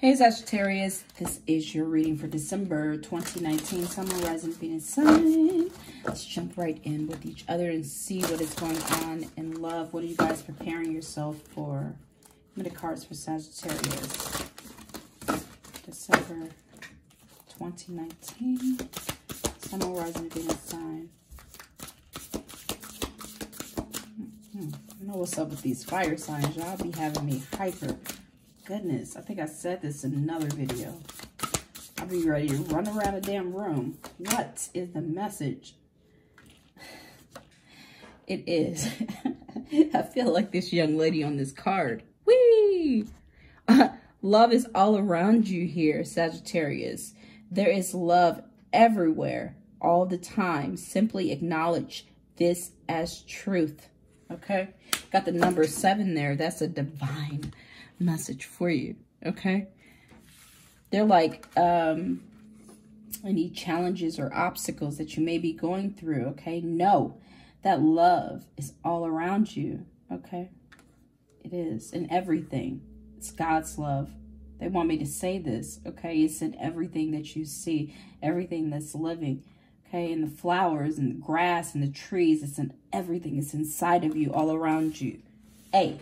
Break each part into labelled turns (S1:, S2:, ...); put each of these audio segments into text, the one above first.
S1: Hey Sagittarius, this is your reading for December 2019, Sun Moon Rising Venus Sun. Let's jump right in with each other and see what is going on in love. What are you guys preparing yourself for? Give me the cards for Sagittarius. December 2019, Sun Moon Rising Venus sign. Hmm, I know what's up with these fire signs. Y'all be having me hyper goodness. I think I said this in another video. I'll be ready to run around a damn room. What is the message? It is. I feel like this young lady on this card. Whee! love is all around you here, Sagittarius. There is love everywhere, all the time. Simply acknowledge this as truth. Okay? Got the number seven there. That's a divine message for you, okay? They're like um, any challenges or obstacles that you may be going through, okay? Know that love is all around you, okay? It is in everything. It's God's love. They want me to say this, okay? It's in everything that you see, everything that's living, okay? In the flowers and the grass and the trees. It's in everything. It's inside of you, all around you. A.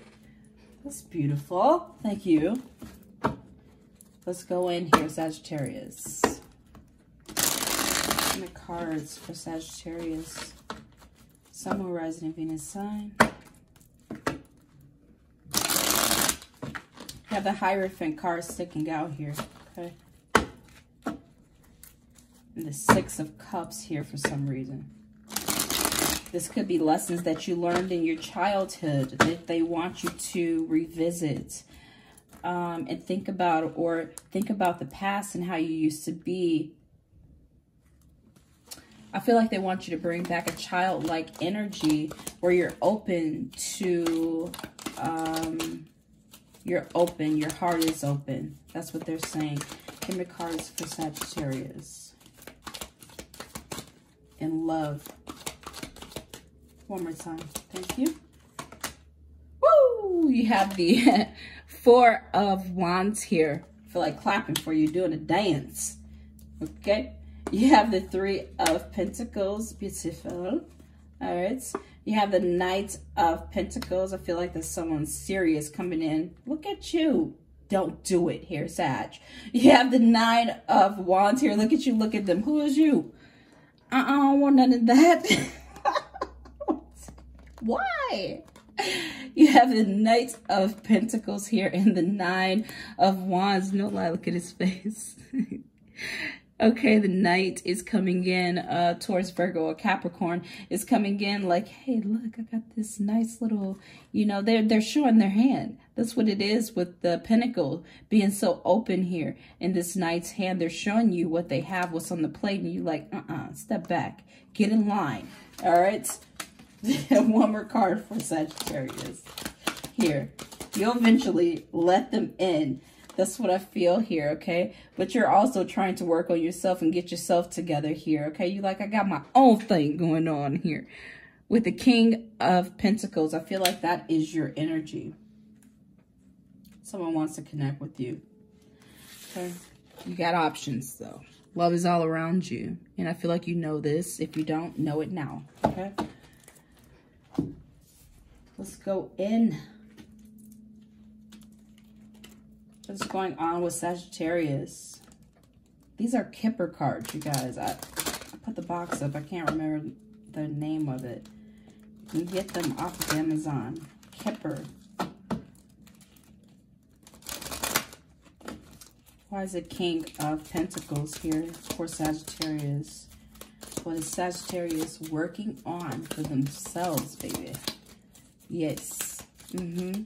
S1: That's beautiful. Thank you. Let's go in here, Sagittarius. And the cards for Sagittarius. Sun, Moon, Rising, Venus sign. have the Hierophant card sticking out here. Okay. And the Six of Cups here for some reason. This could be lessons that you learned in your childhood that they want you to revisit um, and think about or think about the past and how you used to be. I feel like they want you to bring back a childlike energy where you're open to, um, you're open, your heart is open. That's what they're saying. Give cards for Sagittarius. In love. One more time. Thank you. Woo! You have the Four of Wands here. I feel like clapping for you, doing a dance. Okay? You have the Three of Pentacles. Beautiful. All right. You have the Knight of Pentacles. I feel like there's someone serious coming in. Look at you. Don't do it here, Sag. You have the Nine of Wands here. Look at you. Look at them. Who is you? Uh-uh, I don't want none of that. Why? You have the Knight of Pentacles here and the Nine of Wands. No lie, look at his face. okay, the Knight is coming in uh, towards Virgo or Capricorn. Is coming in like, hey, look, I got this nice little, you know, they're, they're showing their hand. That's what it is with the Pentacle being so open here. In this Knight's hand, they're showing you what they have, what's on the plate, and you like, uh-uh, step back. Get in line. All right? one more card for Sagittarius. Here, you'll eventually let them in. That's what I feel here, okay? But you're also trying to work on yourself and get yourself together here, okay? You like, I got my own thing going on here. With the King of Pentacles, I feel like that is your energy. Someone wants to connect with you. Okay? You got options, though. Love is all around you. And I feel like you know this. If you don't, know it now, okay? Let's go in. What's going on with Sagittarius? These are Kipper cards, you guys. I, I put the box up. I can't remember the name of it. You get them off of Amazon. Kipper. Why is it King of Pentacles here for Sagittarius? What is Sagittarius working on for themselves, baby? Yes. Mm-hmm.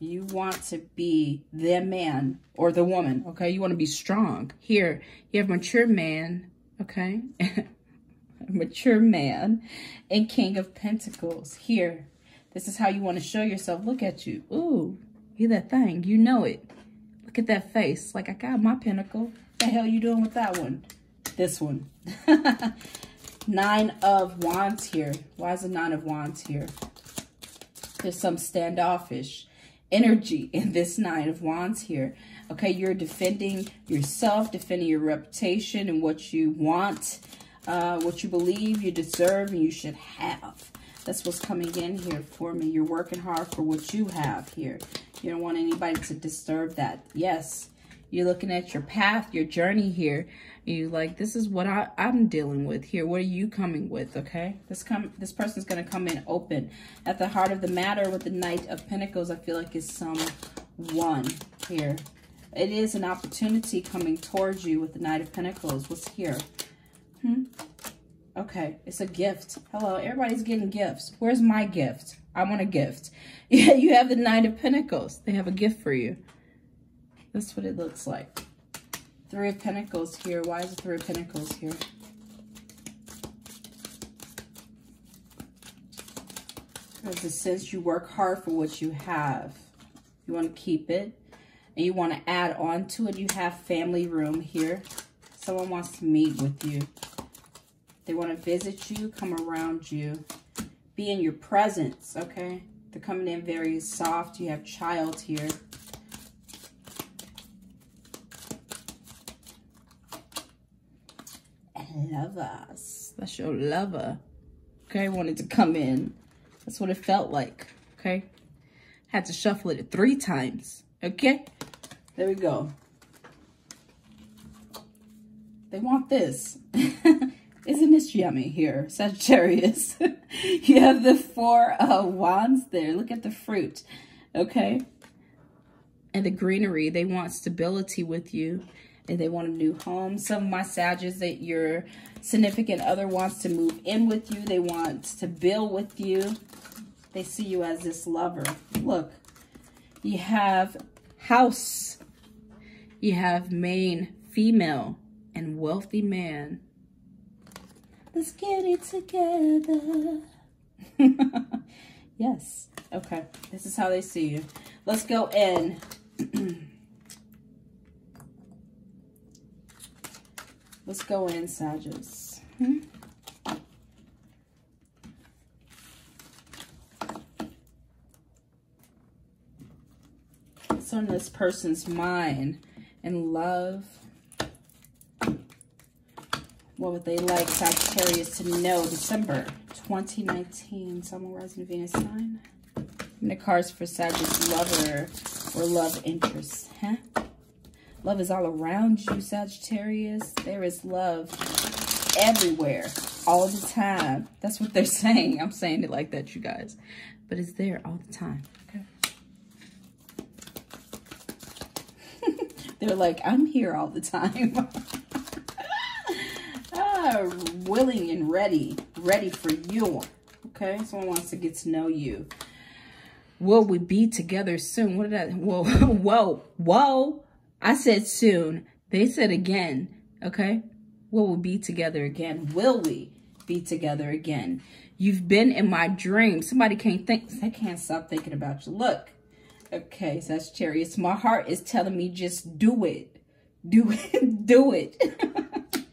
S1: You want to be the man or the woman, okay? You want to be strong. Here, you have mature man, okay? mature man and King of Pentacles. Here, this is how you want to show yourself. Look at you. Ooh, you that thing. You know it. Look at that face. Like, I got my pinnacle. What the hell you doing with that one? This one. nine of Wands here. Why is the Nine of Wands here? There's some standoffish energy in this Nine of Wands here. Okay, you're defending yourself, defending your reputation and what you want, uh, what you believe you deserve and you should have. That's what's coming in here for me. You're working hard for what you have here. You don't want anybody to disturb that. Yes, you're looking at your path, your journey here. You like, this is what I, I'm dealing with here. What are you coming with, okay? This come this person's going to come in open. At the heart of the matter with the Knight of Pentacles, I feel like is someone here. It is an opportunity coming towards you with the Knight of Pentacles. What's here? Hmm? Okay, it's a gift. Hello, everybody's getting gifts. Where's my gift? I want a gift. Yeah, you have the Knight of Pentacles. They have a gift for you. That's what it looks like. Three of Pentacles here. Why is the Three of Pentacles here? Because it says you work hard for what you have. You want to keep it. And you want to add on to it. You have family room here. Someone wants to meet with you. They want to visit you, come around you. Be in your presence, okay? They're coming in very soft. You have child here. Lovers. That's your lover. Okay, wanted to come in. That's what it felt like. Okay. Had to shuffle it three times. Okay. There we go. They want this. Isn't this yummy here, Sagittarius? you have the four uh, wands there. Look at the fruit. Okay. And the greenery. They want stability with you and they want a new home. Some of my Sages that your significant other wants to move in with you. They want to build with you. They see you as this lover. Look, you have house. You have main female and wealthy man. Let's get it together. yes. Okay. This is how they see you. Let's go in. Let's go in, Sages. Hmm? What's on this person's mind and love? What would they like Sagittarius to know? December 2019, Sun, Rising, Venus sign. And the cards for Sagittarius lover or love interest, huh? Love is all around you, Sagittarius. There is love everywhere, all the time. That's what they're saying. I'm saying it like that, you guys. But it's there all the time. Okay. they're like, I'm here all the time. ah, willing and ready. Ready for you. Okay? Someone wants to get to know you. Will we be together soon? What did I... Whoa, whoa, whoa. I said soon. They said again. Okay? Will we be together again? Will we be together again? You've been in my dreams. Somebody can't think. They can't stop thinking about you. Look. Okay, Sagittarius. My heart is telling me just do it. Do it. do it.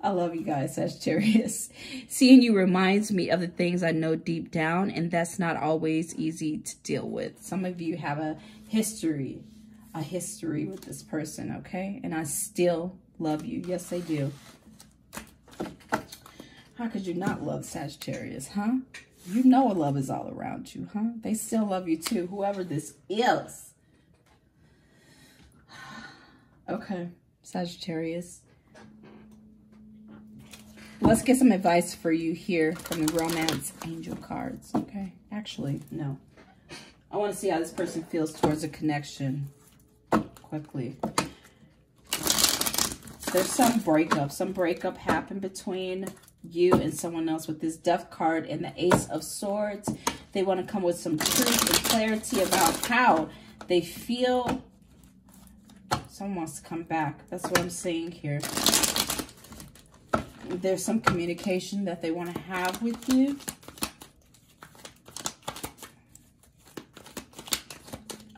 S1: I love you guys, Sagittarius. Seeing you reminds me of the things I know deep down, and that's not always easy to deal with. Some of you have a history a history with this person, okay? And I still love you. Yes, I do. How could you not love Sagittarius, huh? You know a love is all around you, huh? They still love you too, whoever this is. Okay, Sagittarius. Let's get some advice for you here from the Romance Angel cards, okay? Actually, no. I want to see how this person feels towards a connection quickly. There's some breakup. Some breakup happened between you and someone else with this death card and the ace of swords. They want to come with some truth and clarity about how they feel. Someone wants to come back. That's what I'm saying here. There's some communication that they want to have with you.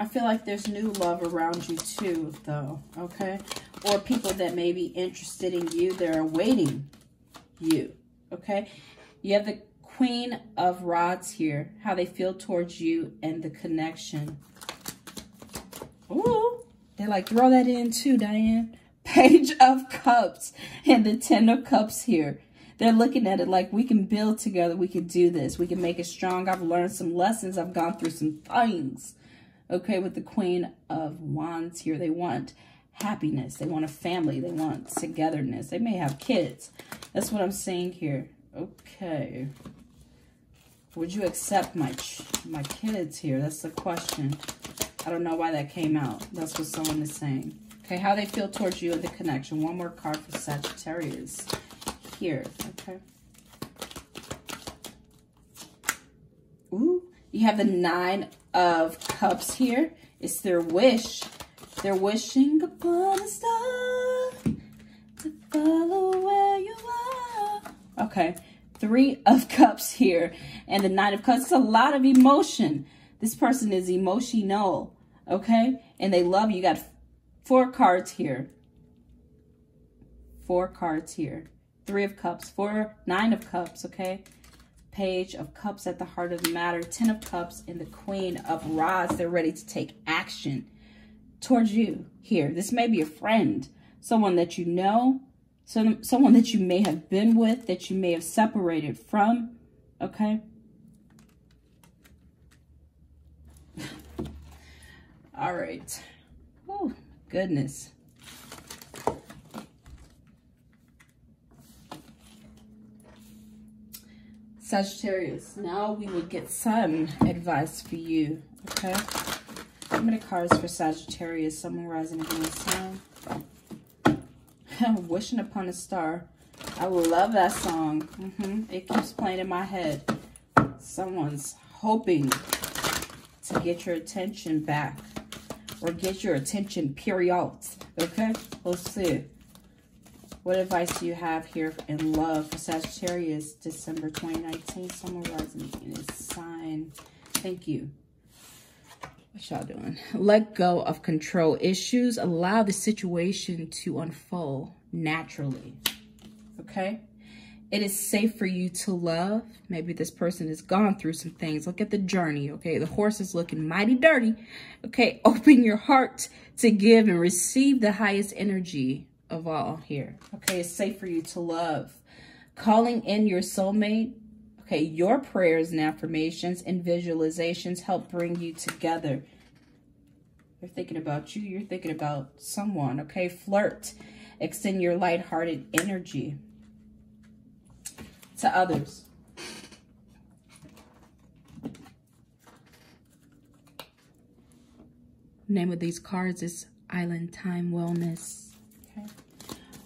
S1: I feel like there's new love around you too, though, okay? Or people that may be interested in you, they're awaiting you, okay? You have the Queen of Rods here, how they feel towards you and the connection. Ooh, they like throw that in too, Diane. Page of Cups and the Ten of Cups here. They're looking at it like we can build together. We can do this. We can make it strong. I've learned some lessons. I've gone through some things. Okay, with the Queen of Wands here. They want happiness. They want a family. They want togetherness. They may have kids. That's what I'm saying here. Okay. Would you accept my my kids here? That's the question. I don't know why that came out. That's what someone is saying. Okay, how they feel towards you and the connection. One more card for Sagittarius here. Okay. Ooh, you have the Nine of Cups here. It's their wish. They're wishing upon a star to follow where you are. Okay. Three of Cups here. And the Nine of Cups. It's a lot of emotion. This person is emotional. Okay. And they love you. You got four cards here. Four cards here. Three of Cups. Four, Nine of Cups. Okay. Page of Cups at the heart of the matter. Ten of Cups and the Queen of Rods. They're ready to take action towards you here. This may be a friend, someone that you know, some, someone that you may have been with, that you may have separated from, okay? All right. Oh, goodness. Sagittarius, now we will get some advice for you, okay? How many cards for Sagittarius, someone rising again sign? Wishing Upon a Star. I love that song. Mm -hmm. It keeps playing in my head. Someone's hoping to get your attention back. Or get your attention, period. Okay? Let's see. What advice do you have here in love for Sagittarius, December 2019? Sun Moon rising in his sign. Thank you. What y'all doing? Let go of control issues. Allow the situation to unfold naturally. Okay? It is safe for you to love. Maybe this person has gone through some things. Look at the journey, okay? The horse is looking mighty dirty. Okay, open your heart to give and receive the highest energy of all here. Okay, it's safe for you to love. Calling in your soulmate Okay, your prayers and affirmations and visualizations help bring you together. They're thinking about you. You're thinking about someone, okay? Flirt. Extend your lighthearted energy to others. Name of these cards is Island Time Wellness.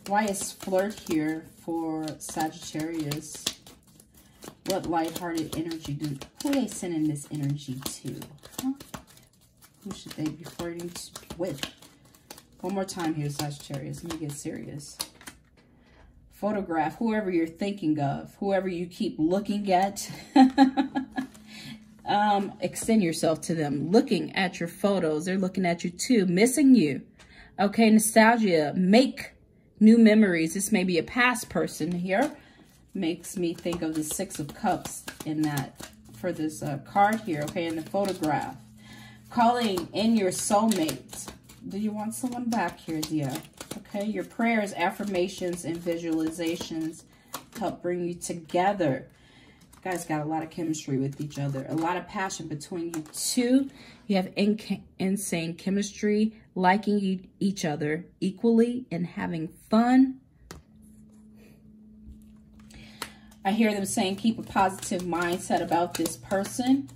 S1: Why is flirt here for Sagittarius? What lighthearted energy do who are they sending this energy to? Huh? Who should they be flirting with? One more time here, Sagittarius. Let me get serious. Photograph whoever you're thinking of, whoever you keep looking at. um, extend yourself to them. Looking at your photos. They're looking at you too. Missing you. Okay, nostalgia. Make new memories. This may be a past person here makes me think of the Six of Cups in that, for this uh, card here, okay, in the photograph. Calling in your soulmate. Do you want someone back here, dear? Okay, your prayers, affirmations, and visualizations help bring you together. You guys got a lot of chemistry with each other. A lot of passion between you two. You have in insane chemistry, liking each other equally, and having fun I hear them saying keep a positive mindset about this person.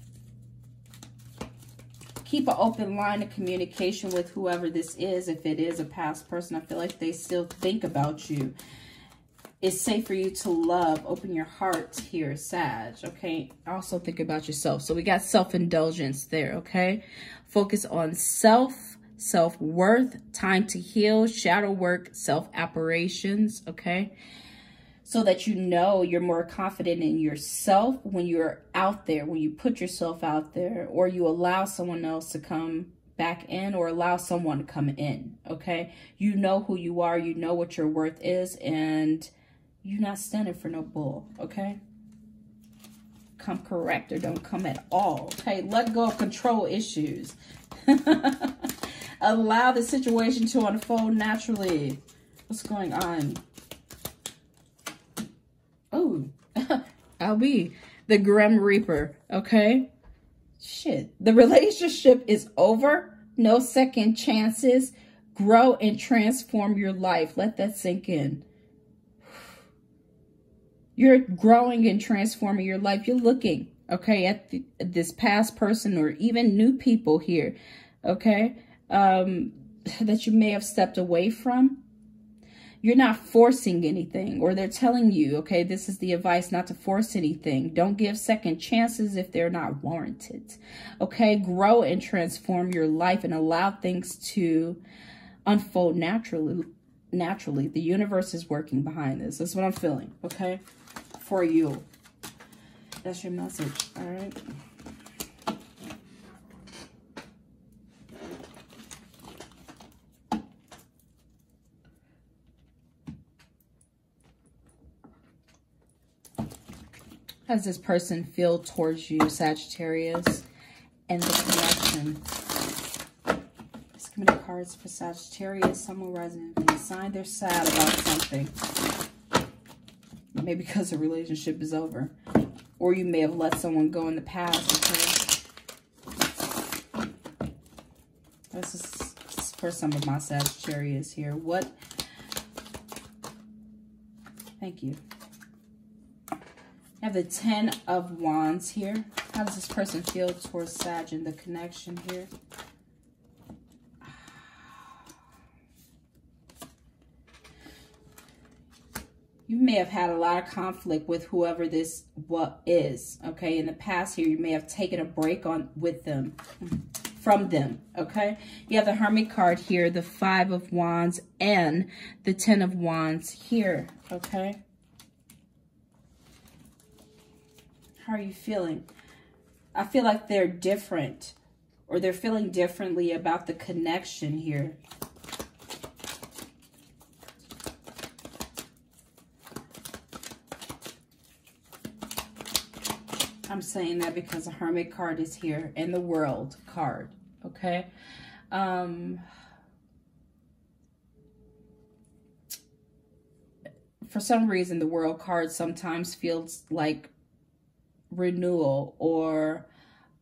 S1: Keep an open line of communication with whoever this is. If it is a past person, I feel like they still think about you. It's safe for you to love. Open your heart here, Sag. Okay. Also think about yourself. So we got self-indulgence there. Okay. Focus on self, self-worth, time to heal, shadow work, self-apparitions. Okay so that you know you're more confident in yourself when you're out there, when you put yourself out there, or you allow someone else to come back in or allow someone to come in, okay? You know who you are, you know what your worth is, and you're not standing for no bull, okay? Come correct or don't come at all, okay? Let go of control issues. Allow the situation to unfold naturally. What's going on? Oh, I'll be the Grim Reaper, okay? Shit. The relationship is over. No second chances. Grow and transform your life. Let that sink in. You're growing and transforming your life. You're looking, okay, at this past person or even new people here, okay, um, that you may have stepped away from. You're not forcing anything or they're telling you, okay, this is the advice not to force anything. Don't give second chances if they're not warranted. Okay, grow and transform your life and allow things to unfold naturally. Naturally, the universe is working behind this. That's what I'm feeling, okay? For you. That's your message, all right? How does this person feel towards you, Sagittarius? And the connection. Let's give me cards for Sagittarius, Someone Rising in the sign. They're sad about something. Maybe because the relationship is over. Or you may have let someone go in the past. Okay? This is for some of my Sagittarius here. What? Thank you have the Ten of Wands here. How does this person feel towards Sag and the connection here? You may have had a lot of conflict with whoever this what is, okay? In the past here, you may have taken a break on with them, from them, okay? You have the Hermit card here, the Five of Wands, and the Ten of Wands here, okay? How are you feeling? I feel like they're different or they're feeling differently about the connection here. I'm saying that because the Hermit card is here and the World card, okay? Um, for some reason, the World card sometimes feels like renewal or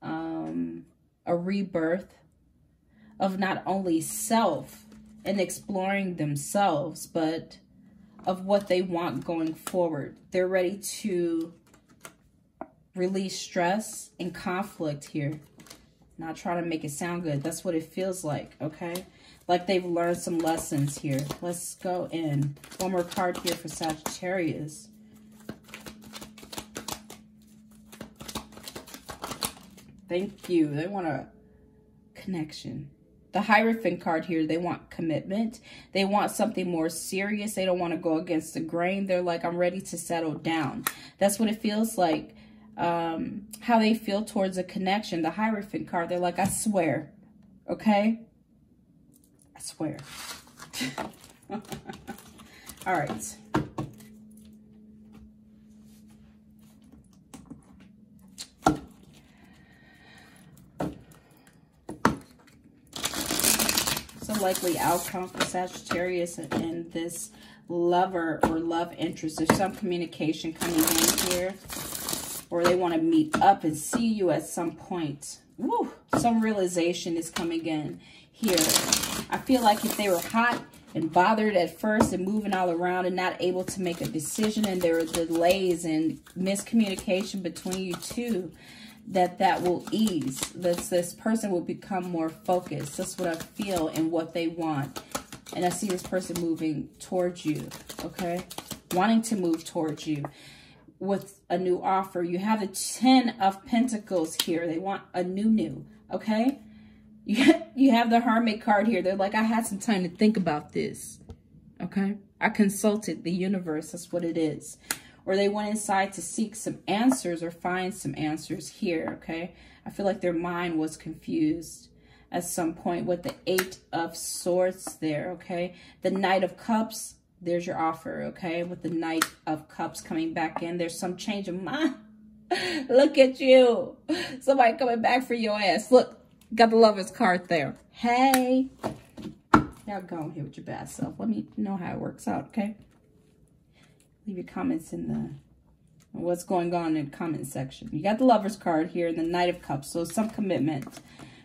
S1: um, a rebirth of not only self and exploring themselves, but of what they want going forward. They're ready to release stress and conflict here. Not trying to make it sound good. That's what it feels like, okay? Like they've learned some lessons here. Let's go in. One more card here for Sagittarius. Thank you. They want a connection. The Hierophant card here, they want commitment. They want something more serious. They don't want to go against the grain. They're like, I'm ready to settle down. That's what it feels like. Um, how they feel towards a connection. The Hierophant card, they're like, I swear. Okay? I swear. All right. Likely outcome for Sagittarius and this lover or love interest. There's some communication coming in here. Or they want to meet up and see you at some point. Woo! Some realization is coming in here. I feel like if they were hot and bothered at first and moving all around and not able to make a decision and there were delays and miscommunication between you two, that that will ease. This, this person will become more focused. That's what I feel and what they want. And I see this person moving towards you, okay? Wanting to move towards you with a new offer. You have the Ten of Pentacles here. They want a new new, okay? You, you have the Hermit card here. They're like, I had some time to think about this, okay? I consulted the universe. That's what it is or they went inside to seek some answers or find some answers here, okay? I feel like their mind was confused at some point with the Eight of Swords there, okay? The Knight of Cups, there's your offer, okay? With the Knight of Cups coming back in, there's some change of mind. Look at you. Somebody coming back for your ass. Look, got the Lover's card there. Hey. Y'all go here with your bad self. Let me know how it works out, okay? Leave your comments in the what's going on in the comment section. You got the lover's card here and the knight of cups. So some commitment,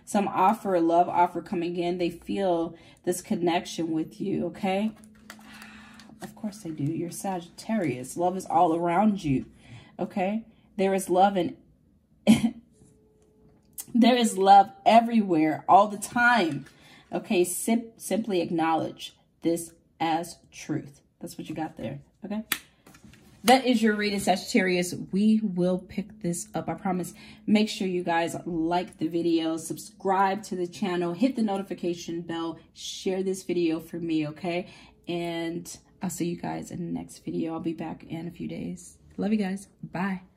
S1: some offer, love offer coming in. They feel this connection with you, okay? Of course they do. You're Sagittarius. Love is all around you, okay? There is love in... there is love everywhere, all the time. Okay, Sim simply acknowledge this as truth. That's what you got there, okay? That is your reading, Sagittarius. We will pick this up, I promise. Make sure you guys like the video, subscribe to the channel, hit the notification bell, share this video for me, okay? And I'll see you guys in the next video. I'll be back in a few days. Love you guys. Bye.